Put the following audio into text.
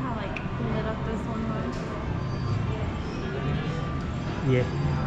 how like lit up this one was? Yeah.